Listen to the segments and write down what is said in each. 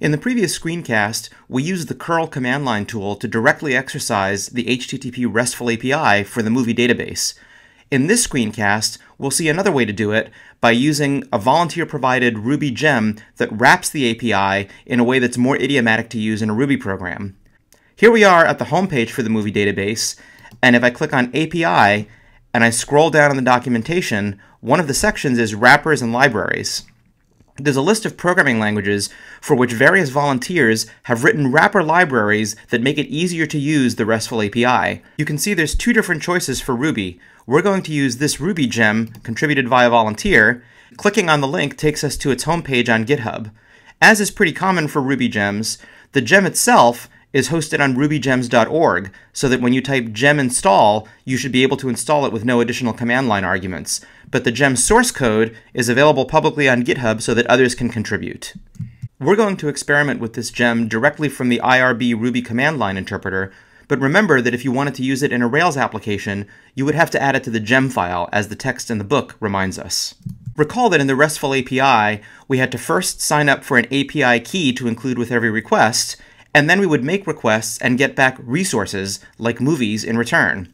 In the previous screencast, we used the curl command line tool to directly exercise the HTTP RESTful API for the movie database. In this screencast, we'll see another way to do it by using a volunteer-provided Ruby gem that wraps the API in a way that's more idiomatic to use in a Ruby program. Here we are at the homepage for the movie database, and if I click on API and I scroll down in the documentation, one of the sections is wrappers and libraries. There's a list of programming languages for which various volunteers have written wrapper libraries that make it easier to use the RESTful API. You can see there's two different choices for Ruby. We're going to use this Ruby gem contributed via volunteer. Clicking on the link takes us to its homepage on GitHub. As is pretty common for Ruby gems, the gem itself is hosted on rubygems.org, so that when you type gem install, you should be able to install it with no additional command line arguments. But the gem source code is available publicly on GitHub so that others can contribute. We're going to experiment with this gem directly from the IRB Ruby command line interpreter, but remember that if you wanted to use it in a Rails application, you would have to add it to the gem file, as the text in the book reminds us. Recall that in the RESTful API, we had to first sign up for an API key to include with every request, and then we would make requests and get back resources, like movies, in return.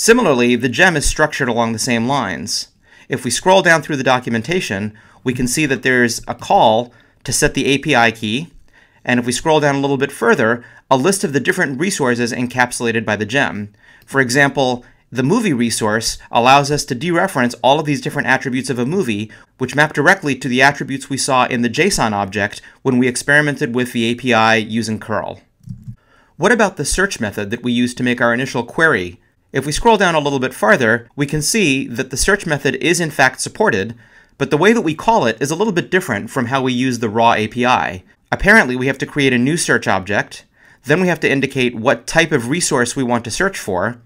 Similarly, the gem is structured along the same lines. If we scroll down through the documentation, we can see that there's a call to set the API key, and if we scroll down a little bit further, a list of the different resources encapsulated by the gem. For example, the movie resource allows us to dereference all of these different attributes of a movie, which map directly to the attributes we saw in the JSON object when we experimented with the API using curl. What about the search method that we used to make our initial query? If we scroll down a little bit farther, we can see that the search method is in fact supported, but the way that we call it is a little bit different from how we use the raw API. Apparently, we have to create a new search object, then we have to indicate what type of resource we want to search for,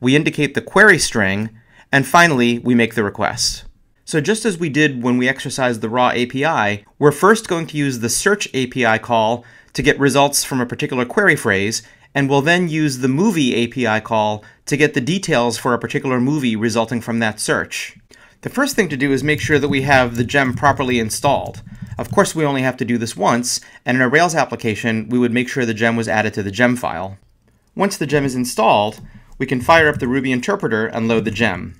we indicate the query string, and finally, we make the request. So just as we did when we exercised the raw API, we're first going to use the search API call to get results from a particular query phrase, and we'll then use the movie API call to get the details for a particular movie resulting from that search. The first thing to do is make sure that we have the gem properly installed. Of course, we only have to do this once, and in a Rails application, we would make sure the gem was added to the gem file. Once the gem is installed, we can fire up the Ruby interpreter and load the gem.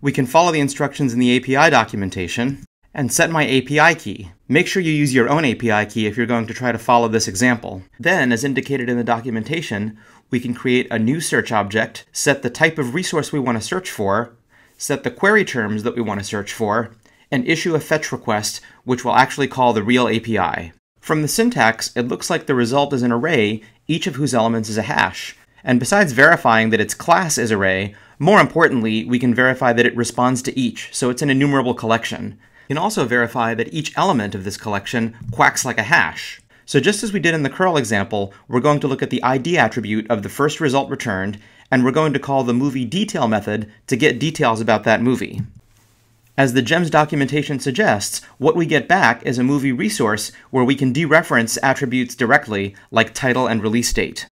We can follow the instructions in the API documentation and set my API key. Make sure you use your own API key if you're going to try to follow this example. Then, as indicated in the documentation, we can create a new search object, set the type of resource we want to search for, set the query terms that we want to search for, and issue a fetch request, which will actually call the real API. From the syntax, it looks like the result is an array, each of whose elements is a hash. And besides verifying that its class is array, more importantly, we can verify that it responds to each, so it's an enumerable collection. Can also verify that each element of this collection quacks like a hash. So just as we did in the curl example, we're going to look at the ID attribute of the first result returned, and we're going to call the movie detail method to get details about that movie. As the GEMS documentation suggests, what we get back is a movie resource where we can dereference attributes directly, like title and release date.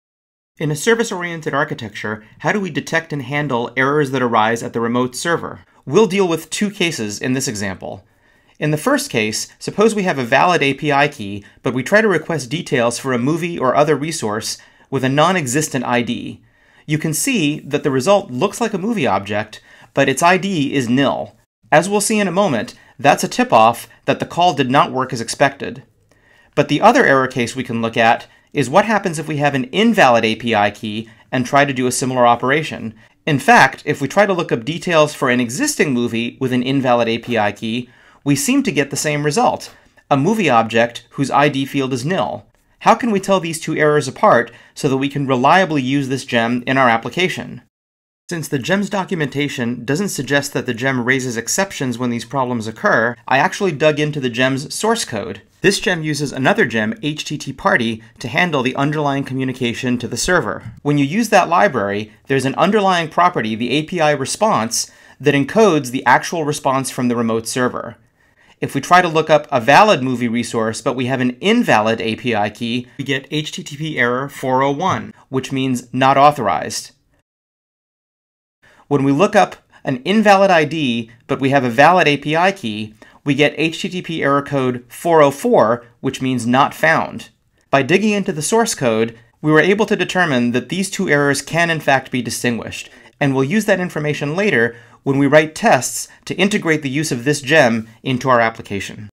In a service-oriented architecture, how do we detect and handle errors that arise at the remote server? We'll deal with two cases in this example. In the first case, suppose we have a valid API key, but we try to request details for a movie or other resource with a non-existent ID. You can see that the result looks like a movie object, but its ID is nil. As we'll see in a moment, that's a tip-off that the call did not work as expected. But the other error case we can look at is what happens if we have an invalid API key and try to do a similar operation. In fact, if we try to look up details for an existing movie with an invalid API key, we seem to get the same result, a movie object whose ID field is nil. How can we tell these two errors apart so that we can reliably use this gem in our application? Since the GEMS documentation doesn't suggest that the gem raises exceptions when these problems occur, I actually dug into the GEM's source code. This gem uses another gem, HTTParty, to handle the underlying communication to the server. When you use that library, there's an underlying property, the API response, that encodes the actual response from the remote server. If we try to look up a valid movie resource, but we have an invalid API key, we get HTTP error 401, which means not authorized. When we look up an invalid ID, but we have a valid API key, we get HTTP error code 404, which means not found. By digging into the source code, we were able to determine that these two errors can in fact be distinguished, and we'll use that information later when we write tests to integrate the use of this gem into our application.